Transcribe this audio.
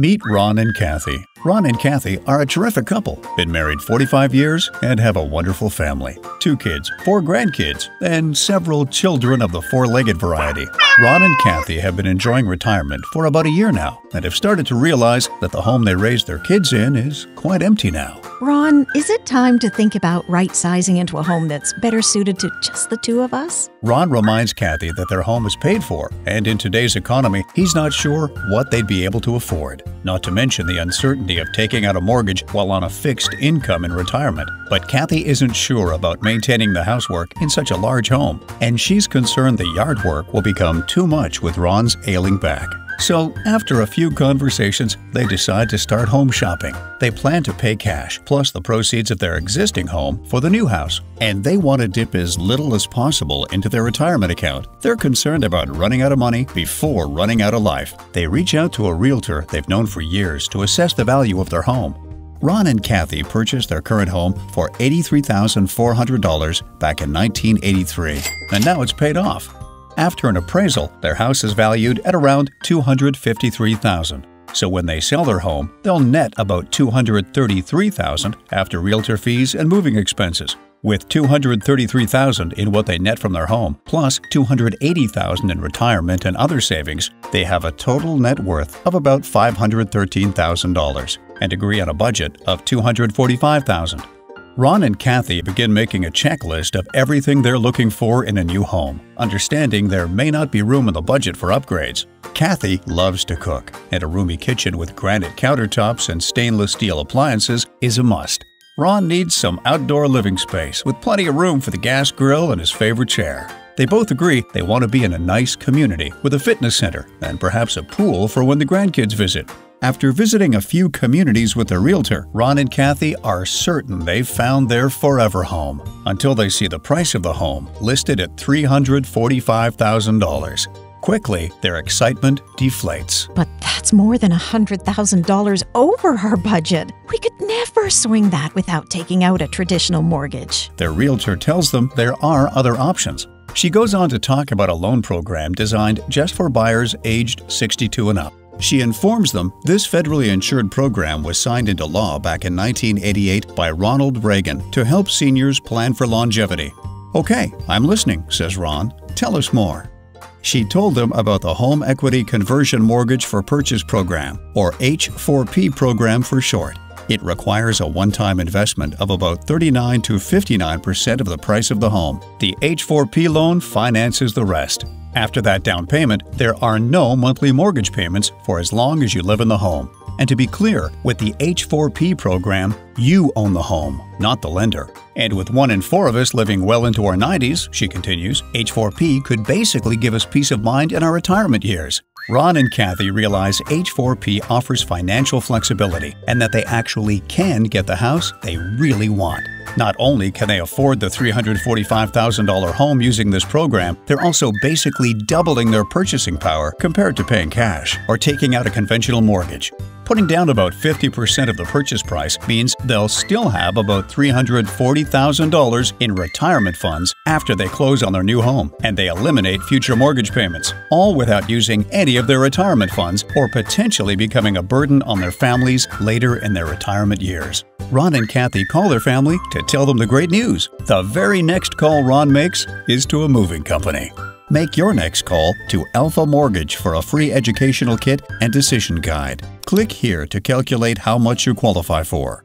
Meet Ron and Kathy. Ron and Kathy are a terrific couple, been married 45 years, and have a wonderful family. Two kids, four grandkids, and several children of the four legged variety. Ron and Kathy have been enjoying retirement for about a year now and have started to realize that the home they raised their kids in is quite empty now. Ron, is it time to think about right sizing into a home that's better suited to just the two of us? Ron reminds Kathy that their home is paid for, and in today's economy, he's not sure what they'd be able to afford. Not to mention the uncertainty of taking out a mortgage while on a fixed income in retirement. But Kathy isn't sure about maintaining the housework in such a large home, and she's concerned the yard work will become too much with Ron's ailing back. So, after a few conversations, they decide to start home shopping. They plan to pay cash, plus the proceeds of their existing home, for the new house. And they want to dip as little as possible into their retirement account. They're concerned about running out of money before running out of life. They reach out to a realtor they've known for years to assess the value of their home. Ron and Kathy purchased their current home for $83,400 back in 1983, and now it's paid off. After an appraisal, their house is valued at around 253,000. So when they sell their home, they'll net about 233,000 after realtor fees and moving expenses. With 233,000 in what they net from their home, plus $280,000 in retirement and other savings, they have a total net worth of about $513,000 and agree on a budget of $245,000. Ron and Kathy begin making a checklist of everything they're looking for in a new home, understanding there may not be room in the budget for upgrades. Kathy loves to cook, and a roomy kitchen with granite countertops and stainless steel appliances is a must. Ron needs some outdoor living space with plenty of room for the gas grill and his favorite chair. They both agree they want to be in a nice community with a fitness center and perhaps a pool for when the grandkids visit. After visiting a few communities with their realtor, Ron and Kathy are certain they've found their forever home until they see the price of the home listed at $345,000. Quickly, their excitement deflates. But that's more than $100,000 over our budget. We could never swing that without taking out a traditional mortgage. Their realtor tells them there are other options. She goes on to talk about a loan program designed just for buyers aged 62 and up. She informs them this federally insured program was signed into law back in 1988 by Ronald Reagan to help seniors plan for longevity. Okay, I'm listening, says Ron. Tell us more. She told them about the Home Equity Conversion Mortgage for Purchase Program, or H4P program for short. It requires a one time investment of about 39 to 59% of the price of the home. The H4P loan finances the rest. After that down payment, there are no monthly mortgage payments for as long as you live in the home. And to be clear, with the H4P program, you own the home, not the lender. And with one in four of us living well into our 90s, she continues, H4P could basically give us peace of mind in our retirement years. Ron and Kathy realize H4P offers financial flexibility and that they actually can get the house they really want. Not only can they afford the $345,000 home using this program, they're also basically doubling their purchasing power compared to paying cash or taking out a conventional mortgage. Putting down about 50% of the purchase price means they'll still have about $340,000 in retirement funds after they close on their new home, and they eliminate future mortgage payments, all without using any of their retirement funds or potentially becoming a burden on their families later in their retirement years. Ron and Kathy call their family to tell them the great news. The very next call Ron makes is to a moving company. Make your next call to Alpha Mortgage for a free educational kit and decision guide. Click here to calculate how much you qualify for.